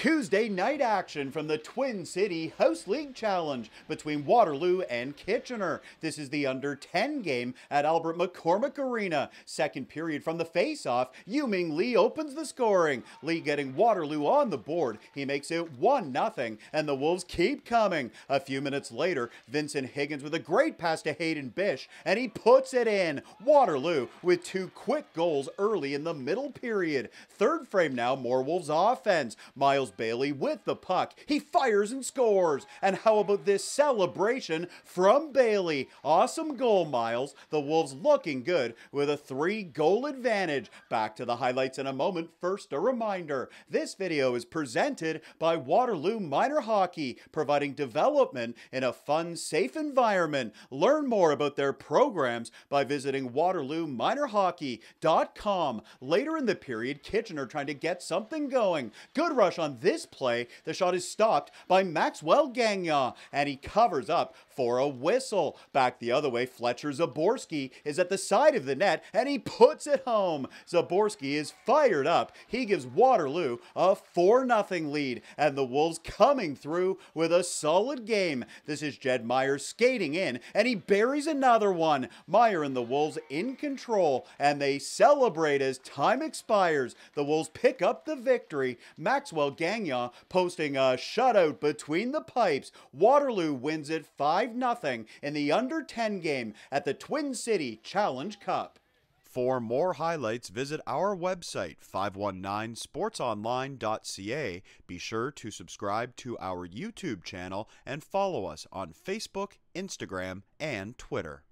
Tuesday night action from the Twin City House League Challenge between Waterloo and Kitchener. This is the under 10 game at Albert McCormick Arena. Second period from the face-off, Yuming Lee opens the scoring. Lee getting Waterloo on the board. He makes it 1 0 and the Wolves keep coming. A few minutes later, Vincent Higgins with a great pass to Hayden Bish and he puts it in. Waterloo with two quick goals early in the middle period. Third frame now, more Wolves offense. Miles Miles Bailey with the puck. He fires and scores. And how about this celebration from Bailey? Awesome goal, Miles. The Wolves looking good with a three goal advantage. Back to the highlights in a moment. First, a reminder this video is presented by Waterloo Minor Hockey, providing development in a fun, safe environment. Learn more about their programs by visiting WaterlooMinorHockey.com. Later in the period, Kitchener trying to get something going. Good rush on this play, the shot is stopped by Maxwell Gagnon, and he covers up for a whistle. Back the other way, Fletcher Zaborski is at the side of the net, and he puts it home. Zaborski is fired up. He gives Waterloo a 4 0 lead, and the Wolves coming through with a solid game. This is Jed Meyer skating in, and he buries another one. Meyer and the Wolves in control, and they celebrate as time expires. The Wolves pick up the victory. Maxwell Posting a shutout between the pipes. Waterloo wins it 5 0 in the under 10 game at the Twin City Challenge Cup. For more highlights, visit our website, 519sportsonline.ca. Be sure to subscribe to our YouTube channel and follow us on Facebook, Instagram, and Twitter.